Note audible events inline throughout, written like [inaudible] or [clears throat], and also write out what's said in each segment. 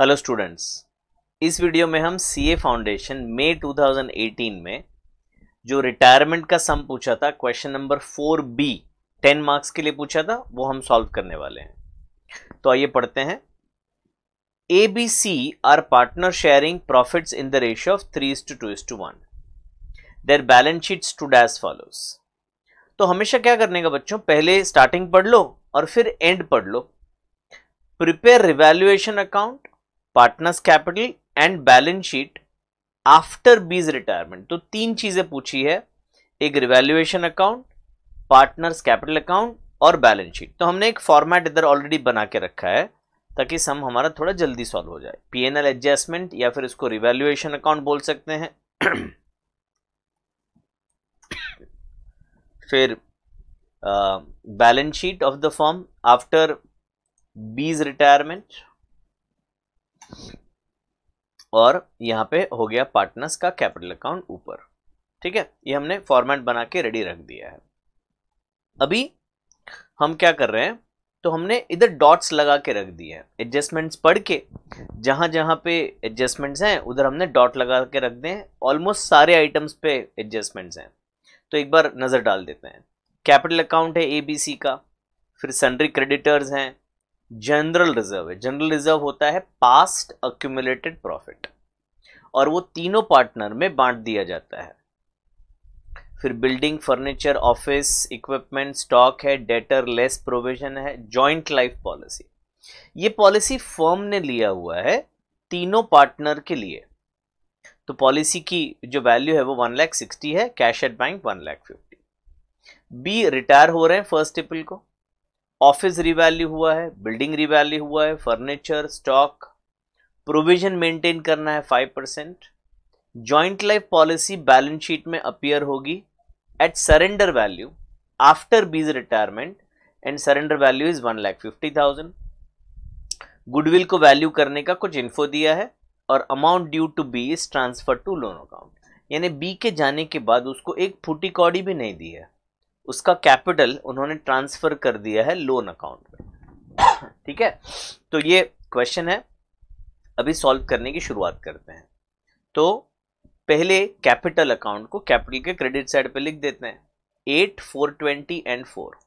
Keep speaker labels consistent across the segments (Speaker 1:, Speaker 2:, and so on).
Speaker 1: Hello students इस video में हम सी ए फाउंडेशन मई 2018 में जो रिटायरमेंट का सम पूछा था question number four B ten marks के लिए पूछा था, वो हम सॉल्व करने वाले हैं। तो आइए पढ़ते हैं। A B C are partner sharing profits in the ratio of three two two is two one their balance sheet stood as follows तो हमेशा क्या करने का बच्चों, पहले स्टार्टिंग पढ़ लो और फिर एंड पढ़ लो। Prepare revaluation account partners capital and balance sheet after B's retirement तो तीन चीज़ें पूछी है। एक revaluation account partners capital account और बैलेंस शीट तो हमने एक फॉर्मेट इधर ऑलरेडी बना के रखा है ताकि सम हमारा थोड़ा जल्दी सॉल्व हो जाए। पीएनएल एडजस्टमेंट या फिर इसको रिवैल्यूएशन अकाउंट बोल सकते हैं। [coughs] फिर balance sheet of the firm after B's retirement और यहाँ पे हो गया पार्टनर्स का कैपिटल अकाउंट ऊपर। ठीक है? ये हमने फॉर्मेट बना के रेडी रख दिया है। अभी हम क्या कर रहे हैं? तो हमने इधर डॉट्स लगा के रख दिए हैं। एडजस्टमेंट्स पढ़ के, जहाँ जहाँ पे एडजस्टमेंट्स हैं, उधर हमने डॉट लगा के रख दें ऑलमोस्ट सारे आइटम्स पे एडजस्टमेंट्स हैं। तो एक बार नज़र डाल देते हैं। कैपिटल अकाउंट है ए बी सी का, फिर सन्ड्री क्रेडिटर्स हैं जनरल रिज़र्व है। जनरल रिज़र्व होता है पास्ट अक्यूमुलेटेड प्रॉफिट और वो तीनों पार्टनर में बांट दिया जाता है। फिर building furniture office equipment stock है डेटर लेस प्रोविज़न है जॉइंट लाइफ पॉलिसी ये पॉलिसी फर्म ने लिया हुआ है तीनों पार्टनर के लिए। तो पॉलिसी की जो वैल्यू है वो वन लैख सिक्सटी है cash at bank one lakh fifty B retire हो रहे हैं फ़र्स्ट अप्रैल को। ऑफ़िस रिवैल्यू हुआ है, बिल्डिंग रिवैल्यू हुआ है, फर्नीचर, स्टॉक, प्रोविज़न मेंटेन करना है five percent joint life policy balance sheet में अपियर होगी। At surrender value after B's retirement and surrender value is one lakh fifty thousand goodwill को value करने का कुछ इन्फो दिया है, और amount due to B is transfer to loan account यानी बी के जाने के बाद उसको एक फूटी कौड़ी भी नहीं दी है। उसका कैपिटल उन्होंने ट्रांसफ़र कर दिया है लोन अकाउंट में। ठीक है? तो ये क्वेश्चन है। अभी सॉल्व करने की शुरुआत करते हैं। तो पहले कैपिटल अकाउंट को कैपिटल के क्रेडिट साइड पे लिख देते हैं। Eight, four, twenty and four.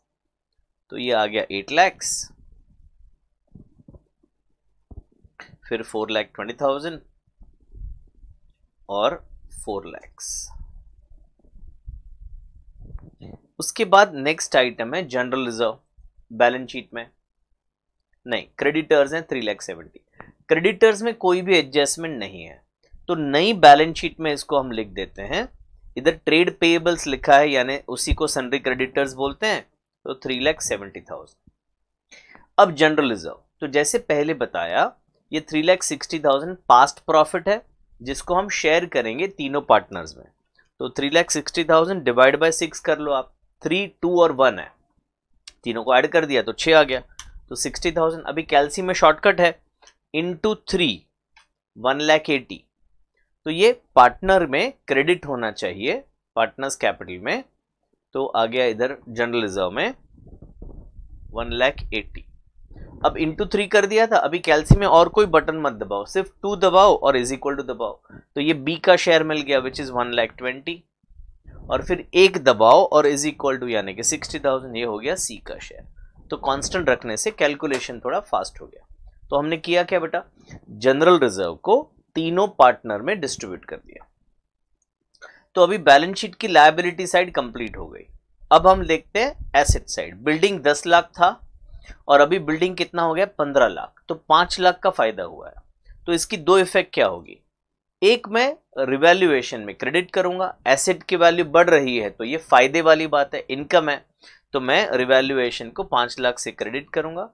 Speaker 1: तो ये आ गया एट लैक्स। फिर फोर लैख ट्वेंटी थाउज़ेंड। और फोर लैक्स। उसके बाद नेक्स्ट आइटम है जनरल रिज़र्व बैलेंस शीट में। नहीं क्रेडिटर्स हैं थ्री लैख सेवेंटी क्रेडिटर्स में कोई भी एडजस्टमेंट नहीं है। तो नई बैलेंस शीट में इसको हम लिख देते हैं। इधर ट्रेड पेएबल्स लिखा है, यानी उसी को सनरी क्रेडिटर्स बोलते हैं तो थ्री लैख सेवेंटी थाउज़ेंड अब जनरल रिज़र्व तो जैसे पहले बताया, ये three lakh sixty thousand past profit है, जिसको हम शेयर करेंगे तीनों पार्टनर्स में। तो three lakh sixty thousand divide by six कर लो आप। थ्री टू और वन है। तीनों को ऐड कर दिया तो छः आ गया। तो सिक्सटी थाउज़ेंड अभी कैल्सी में शॉर्टकट है। Into three one lakh eighty तो ये पार्टनर में क्रेडिट होना चाहिए पार्टनर्स कैपिटल में। तो आ गया इधर जनरल रिज़र्व में वन लैख एटी अब इंटू थ्री कर दिया था, अभी कैल्सी में और कोई बटन मत दबाओ, सिर्फ़ टू दबाओ और इज़ इक्वल टू दबाओ। तो ये बी का शेयर मिल गया which is one lakh twenty और फिर एक दबाओ और इज़ इक्वल टू यानी कि सिक्सटी थाउज़ेंड ये हो गया सी का शेयर तो कांस्टेंट रखने से कैलकुलेशन थोड़ा फास्ट हो गया. तो हमने किया क्या बेटा? जनरल रिज़र्व को तीनों पार्टनर में डिस्ट्रीब्यूट कर दिया. तो अभी बैलेंस शीट की लाइबिलिटी साइड कंप्लीट हो गई. अब हम देखते हैं एसेट साइड बिल्डिंग दस लाख था और अभी बिल्डिंग कितना हो गया? पंद्रह लाख. तो पाँच लाख का फ़ायदा हुआ है. तो इसकी दो इफ़ेक्ट क्या होगी? एक मैं रिवैल्यूएशन में क्रेडिट करूँगा एसेट की वैल्यू बढ़ रही है तो ये फ़ायदे वाली बात है इनकम है तो मैं रिवैल्यूएशन को पाँच लाख से क्रेडिट करूँगा,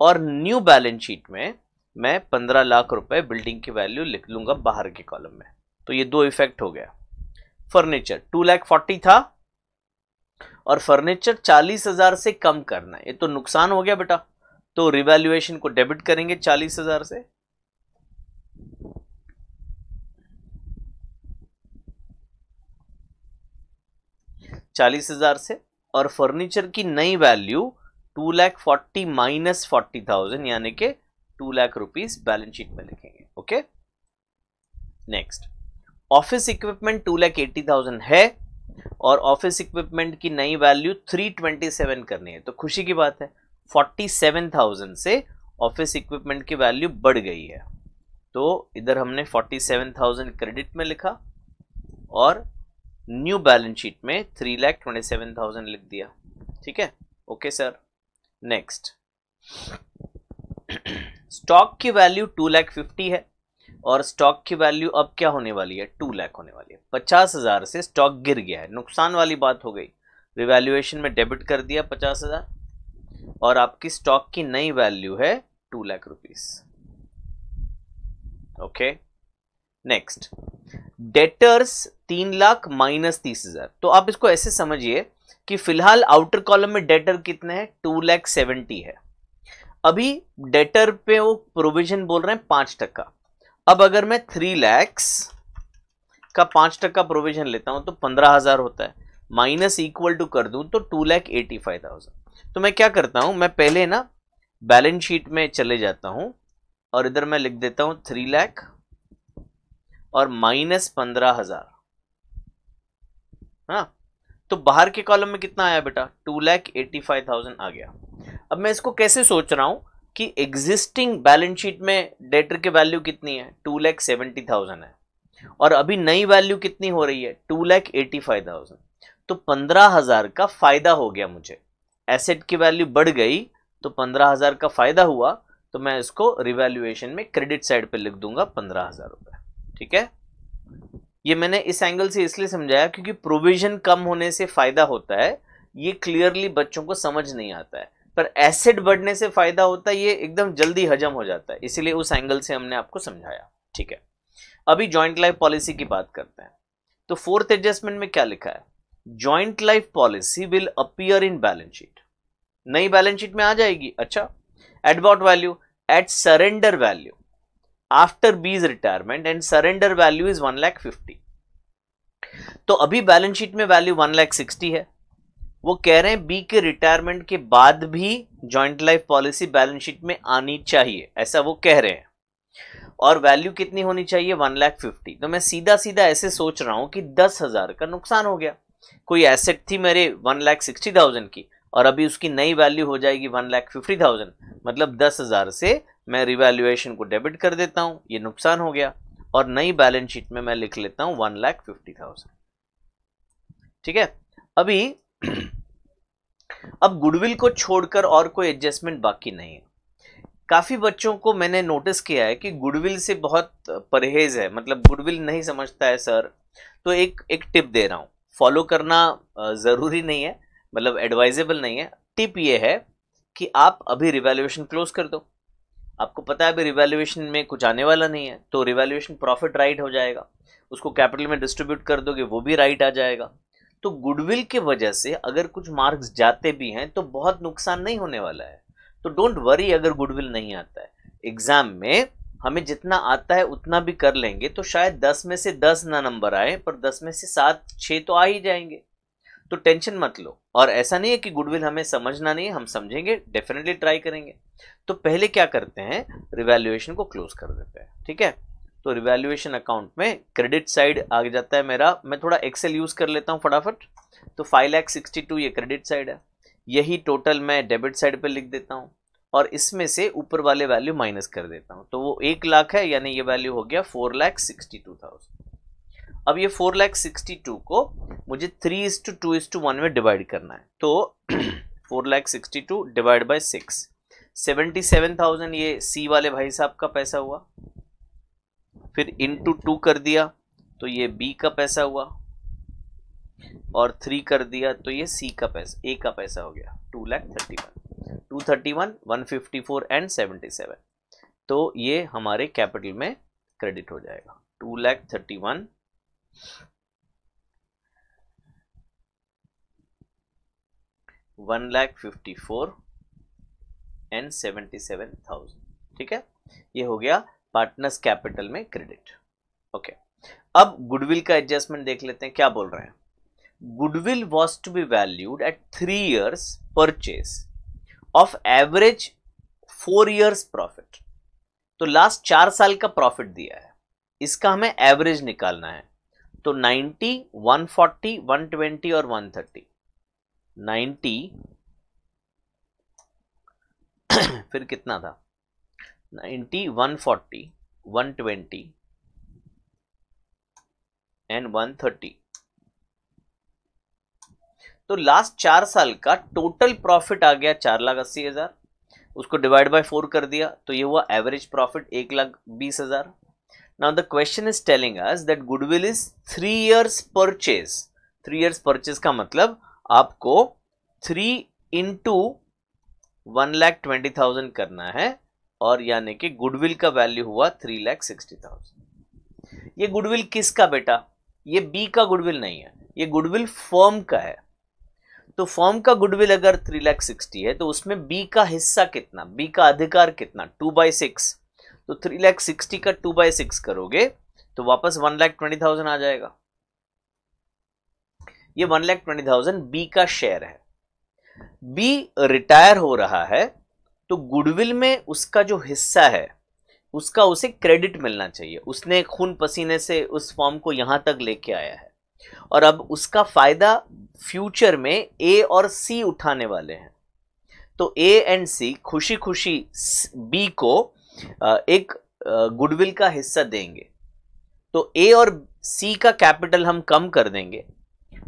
Speaker 1: और न्यू बैलेंस शीट में मैं पंद्रह लाख रुपए बिल्डिंग की वैल्यू लिख लूँगा बाहर के कॉलम में। तो ये दो इफ़ेक्ट हो गया। फर्नीचर टू लैख फोर्टी था, और फर्नीचर चालीस हज़ार से कम करना है। ये तो नुकसान हो गया बेटा। तो रिवैल्यूएशन को डेबिट करेंगे चालीस हज़ार से चालीस हज़ार से, और फर्नीचर की नई value two lakh forty minus forty thousand यानी कि two lakh rupees balance sheet में लिखेंगे okay next office equipment two lakh eighty thousand है, और ऑफ़िस इक्विपमेंट की नई वैल्यू थ्री ट्वेंटी सेवन करनी है। तो खुशी की बात है फोर्टी सेवन थाउज़ेंड से ऑफ़िस इक्विपमेंट की वैल्यू बढ़ गई है। तो इधर हमने फोर्टी सेवन थाउज़ेंड क्रेडिट में लिखा, और न्यू बैलेंस शीट में three lakh twenty seven thousand लिख दिया। ठीक है? ओके सर नेक्स्ट स्टॉक की वैल्यू टू लैख फिफ्टी है और स्टॉक की वैल्यू अब क्या होने वाली है? टू लैख होने वाली है। पचास हज़ार से स्टॉक गिर गया है। नुकसान वाली बात हो गई। रिवैल्यूएशन में डेबिट कर दिया पचास हज़ार और आपकी स्टॉक की नई वैल्यू है two lakh rupees okay next debtors तीन लाख माइनस तीस हज़ार। तो आप इसको ऐसे समझिए कि फ़िलहाल आउटर कॉलम में डेटर कितने हैं? टू लैख सेवेंटी है। अभी डेटर पे वो प्रोविज़न बोल रहे हैं पाँच टका अब अगर मैं थ्री लैक्स का पाँच टका प्रोविज़न लेता हूँ तो पंद्रह हज़ार होता है। माइनस इक्वल टू कर दूँ तो two lakh eighty five thousand. तो मैं क्या करता हूँ? मैं पहले ना बैलेंस शीट में चले जाता हूँ, और इधर मैं लिख देता हूँ थ्री लैख और माइनस पंद्रह हज़ार। हाँ? तो बाहर के कॉलम में कितना आया बेटा? Two lakh eighty five thousand आ गया। अब मैं इसको कैसे सोच रहा हूँ कि एग्जिस्टिंग बैलेंस शीट में डेटर की वैल्यू कितनी है? टू लैख सेवेंटी थाउज़ेंड है। और अभी नई वैल्यू कितनी हो रही है? Two lakh eighty five thousand. तो पंद्रह हज़ार का फ़ायदा हो गया मुझे। एसेट की वैल्यू बढ़ गई तो पंद्रह हज़ार का फ़ायदा हुआ तो मैं इसको रिवैल्यूएशन में क्रेडिट साइड पे लिख दूँगा पंद्रह हज़ार रुपए। ठीक है? ये मैंने इस एंगल से इसलिए समझाया क्योंकि प्रोविज़न कम होने से फ़ायदा होता है, ये क्लियरली बच्चों को समझ नहीं आता है। पर एसिड बढ़ने से फ़ायदा होता है, ये एकदम जल्दी हजम हो जाता है, इसीलिए उस एंगल से हमने आपको समझाया, ठीक है? अभी ज्वाइंट लाइफ पॉलिसी की बात करते हैं। तो फोर्थ एडजस्टमेंट में क्या लिखा है? Joint life policy will appear in balance sheet नई बैलेंस शीट में आ जाएगी अच्छा? At what value at surrender value after B's retirement and surrender value is one lakh fifty तो अभी बैलेंस शीट में वैल्यू वन लैख सिक्सटी है। वो कह रहे हैं बी के रिटायरमेंट के बाद भी joint life policy balance sheet में आनी चाहिए, ऐसा वो कह रहे हैं। और वैल्यू कितनी होनी चाहिए? वन लाख फिफ्टी तो मैं सीधा सीधा ऐसे सोच रहा हूँ कि दस हज़ार का नुकसान हो गया। कोई एसेट थी मेरे वन लाख सिक्सटी थाउज़ेंड की और अभी उसकी नई वैल्यू हो जाएगी वन लाख फिफ्टी थाउज़ेंड मतलब दस हज़ार से मैं रिवैल्यूएशन को डेबिट कर देता हूँ, ये नुकसान हो गया। और नई बैलेंस शीट में मैं लिख लेता हूँ वन लाख फिफ्टी थाउज़ेंड ठीक है? अभी अब गुडविल को छोड़कर और कोई एडजस्टमेंट बाकी नहीं है। काफ़ी बच्चों को मैंने नोटिस किया है कि गुडविल से बहुत परहेज है। मतलब गुडविल नहीं समझता है सर। तो एक एक टिप दे रहा हूँ। फॉलो करना ज़रूरी नहीं है। मतलब एडवाइजेबल नहीं है। टिप ये है कि आप अभी रिवैल्यूएशन क्लोज कर दो। आपको पता है अभी रिवैल्यूएशन में कुछ आने वाला नहीं है तो रिवैल्यूएशन प्रॉफिट राइट हो जाएगा। उसको कैपिटल में डिस्ट्रीब्यूट कर दोगे, वो भी राइट आ जाएगा। तो गुडविल के वजह से अगर कुछ मार्क्स जाते भी हैं तो बहुत नुकसान नहीं होने वाला है। तो डोंट वरी अगर गुडविल नहीं आता है। एग्ज़ाम में हमें जितना आता है, उतना भी कर लेंगे तो शायद दस में से दस ना नंबर आए, पर दस में से सात छः तो आ ही जाएँगे। तो टेंशन मत लो। और ऐसा नहीं है कि गुडविल हमें समझना नहीं है, हम समझेंगे डेफिनेटली ट्राई करेंगे। तो पहले क्या करते हैं रिवैल्यूएशन को क्लोज कर देते हैं, ठीक है? तो रिवैल्यूएशन अकाउंट में क्रेडिट साइड आ जाता है मेरा। मैं थोड़ा एक्सेल यूज़ कर लेता हूँ फटाफट। तो फाइव लैख सिक्सटी टू ये क्रेडिट साइड है। यही टोटल मैं डेबिट साइड पर लिख देता हूँ। और इसमें से ऊपर वाले वैल्यू माइनस कर देता हूँ। तो वो एक लाख है, यानी ये वैल्यू हो गया four lakh sixty two thousand अब ये फोर लैख सिक्सटी टू को मुझे three is to two is to one में डिवाइड करना है। तो [clears throat] four lakh sixty two divide by six seventy seven thousand ये सी वाले भाई साहब का पैसा हुआ। फिर इंटू टू कर दिया तो ये बी का पैसा हुआ। और थ्री कर दिया तो ये सी का पैसा ए का पैसा हो गया two lakh thirty one two thirty one one fifty four and seventy seven तो ये हमारे कैपिटल में क्रेडिट हो जाएगा। Two lakh thirty one one lakh fifty four and seventy seven thousand. ठीक है? ये हो गया पार्टनर्स कैपिटल में क्रेडिट। ओके। अब गुडविल का एडजस्टमेंट देख लेते हैं, क्या बोल रहे हैं। Goodwill was to be valued at three years purchase of average four years profit. तो लास्ट चार साल का प्रॉफिट दिया है। इसका हमें एवरेज निकालना है। तो 90, 140, 120 और 130 90 [clears throat] फिर कितना था? 90, 140, 120 एंड 130 तो लास्ट चार साल का टोटल प्रॉफिट आ गया चार लाख अस्सी हज़ार। उसको डिवाइड बाय फोर कर दिया तो ये हुआ एवरेज प्रॉफिट एक लाख बीस हज़ार। Now the question is telling us that goodwill is three years purchase three years purchase का मतलब आपको three into one lakh twenty thousand करना है और यानी कि गुडविल का वैल्यू हुआ थ्री लैख सिक्सटी थाउज़ेंड ये गुडविल किसका बेटा? ये बी का गुडविल नहीं है. ये गुडविल फर्म का है. तो फॉर्म का गुडविल अगर थ्री लैख सिक्सटी है तो उसमें बी का हिस्सा कितना? बी का अधिकार कितना? टू बाई सिक्स तो थ्री लैख सिक्सटी का टू बाई सिक्स करोगे तो वापस वन लैख ट्वेंटी थाउज़ेंड आ जाएगा। ये one lakh twenty thousand B का शेयर है। बी रिटायर हो रहा है तो गुडविल में उसका जो हिस्सा है, उसका उसे क्रेडिट मिलना चाहिए। उसने खून पसीने से उस फॉर्म को यहाँ तक लेके आया है। और अब उसका फ़ायदा फ्यूचर में ए और सी उठाने वाले हैं। तो ए एंड सी खुशी खुशी बी को एक गुडविल का हिस्सा देंगे। तो ए और सी का कैपिटल हम कम कर देंगे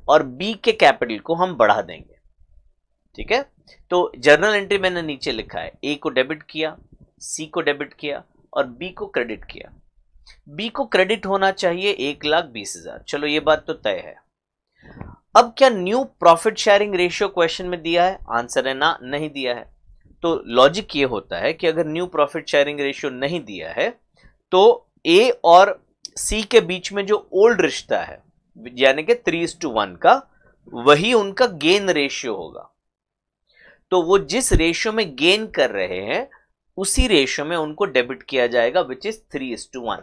Speaker 1: और बी के कैपिटल को हम बढ़ा देंगे। ठीक है? तो जर्नल एंट्री मैंने नीचे लिखा है। ए को डेबिट किया सी को डेबिट किया और बी को क्रेडिट किया। बी को क्रेडिट होना चाहिए एक लाख बीस हज़ार। चलो, ये बात तो तय है। अब क्या new profit sharing ratio question में दिया है? आंसर है ना, नहीं दिया है। तो लॉजिक ये होता है कि अगर न्यू प्रॉफिट शेयरिंग रेशियो नहीं दिया है तो ए और सी के बीच में जो ओल्ड रिश्ता है, यानी कि थ्री टू वन का, वही उनका गेन रेशियो होगा। तो वो जिस रेशियो में गेन कर रहे हैं, उसी रेशियो में उनको डेबिट किया जाएगा which is three two one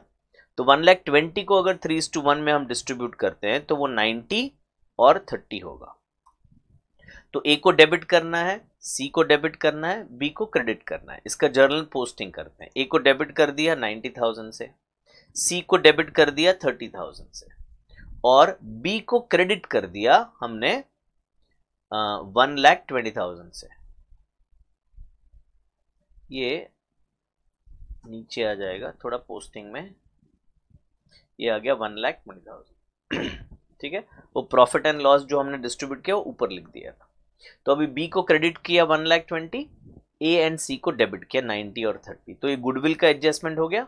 Speaker 1: तो वन लैख ट्वेंटी को अगर थ्री टू वन में हम डिस्ट्रीब्यूट करते हैं तो वो नाइनटी और थर्टी होगा। तो ए को डेबिट करना है सी को डेबिट करना है बी को क्रेडिट करना है। इसका जर्नल पोस्टिंग करते हैं। ए को डेबिट कर दिया नाइन्टी थाउज़ेंड से सी को डेबिट कर दिया थर्टी थाउज़ेंड से, और बी को क्रेडिट कर दिया हमने वन लैख ट्वेंटी थाउज़ेंड से। ये नीचे आ जाएगा थोड़ा पोस्टिंग में। ये आ गया वन लैख ट्वेंटी थाउज़ेंड। [clears throat] ठीक है? वो प्रॉफिट एंड लॉस जो हमने डिस्ट्रीब्यूट किया, वो ऊपर लिख दिया था। तो अभी बी को क्रेडिट किया one lakh twenty A and C को डेबिट किया नाइनटी और थर्टी तो ये गुडविल का एडजस्टमेंट हो गया।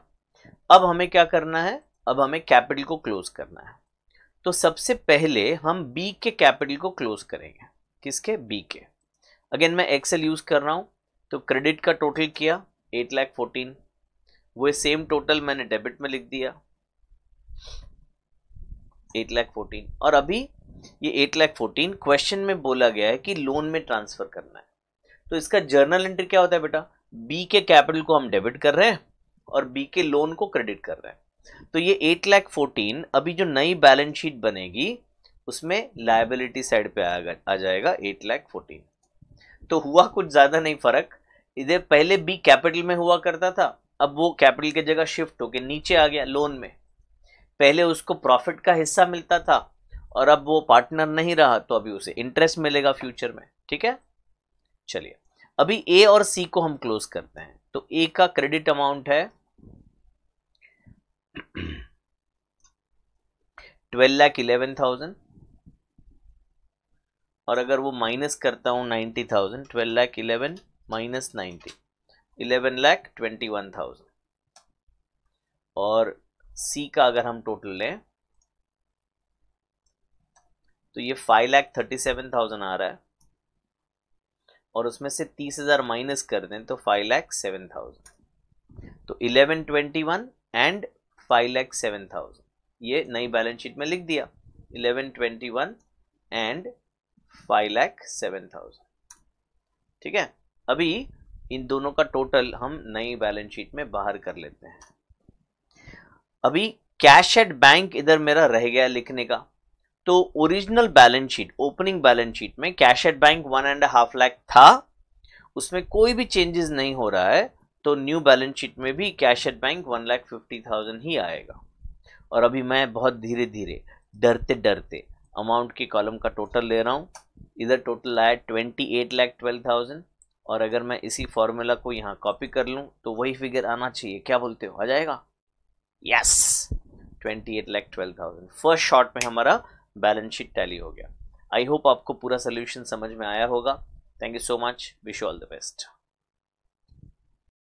Speaker 1: अब हमें क्या करना है? अब हमें कैपिटल को क्लोज करना है। तो सबसे पहले हम बी के कैपिटल को क्लोज करेंगे। किसके? बी के। अगेन मैं एक्सेल यूज़ कर रहा हूँ। तो क्रेडिट का टोटल किया एट लैख फोर्टीन वो सेम टोटल मैंने डेबिट में लिख दिया। एट लैख फोर्टीन और अभी ये एट लैख फोर्टीन क्वेश्चन में बोला गया है कि लोन में ट्रांसफ़र करना है। तो इसका जर्नल एंट्री क्या होता है बेटा? बी के कैपिटल को हम डेबिट कर रहे हैं और बी के लोन को क्रेडिट कर रहे हैं। तो ये एट लैख फोर्टीन अभी जो नई बैलेंस शीट बनेगी, उसमें लाइबिलिटी साइड पे आ जाएगा एट लैख फोर्टीन तो हुआ कुछ ज़्यादा नहीं फ़र्क। इधर पहले बी कैपिटल में हुआ करता था, अब वो कैपिटल की जगह शिफ्ट होके नीचे आ गया लोन में। पहले उसको प्रॉफिट का हिस्सा मिलता था और अब वो पार्टनर नहीं रहा तो अभी उसे इंटरेस्ट मिलेगा फ्यूचर में, ठीक है? चलिए, अभी ए और सी को हम क्लोज करते हैं। तो ए का क्रेडिट अमाउंट है ट्वेल्व लैख इलेवन थाउज़ेंड और अगर वो माइनस करता हूँ ninety thousand twelve lakh eleven minus ninety eleven lakh twenty one thousand और सी का अगर हम टोटल लें तो ये five lakh thirty seven thousand आ रहा है। और उसमें से तीस हज़ार माइनस कर दें तो फाइव लैख सेवन थाउज़ेंड तो eleven twenty one and five lakh seven thousand ये नई बैलेंस शीट में लिख दिया। Eleven twenty one and five lakh seven thousand ठीक है? अभी इन दोनों का टोटल हम नई बैलेंस शीट में बाहर कर लेते हैं। अभी कैश एट बैंक इधर मेरा रह गया लिखने का। तो original balance sheet, opening balance sheet में cash at bank one and half lakh था। उसमें कोई भी चेंजेस नहीं हो रहा है तो न्यू बैलेंस शीट में भी cash at bank one lakh fifty thousand ही आएगा। और अभी मैं बहुत धीरे धीरे डरते डरते अमाउंट की कॉलम का टोटल ले रहा हूँ। इधर टोटल आया twenty eight lakh twelve thousand और अगर मैं इसी फॉर्मूला को यहाँ कॉपी कर लूँ तो वही फिगर आना चाहिए। क्या बोलते हो? आ जाएगा? Yes twenty eight lakh twelve thousand first shot में हमारा बैलेंस शीट टैली हो गया। आई होप आपको पूरा सोल्यूशन समझ में आया होगा। Thank you so much wish all the best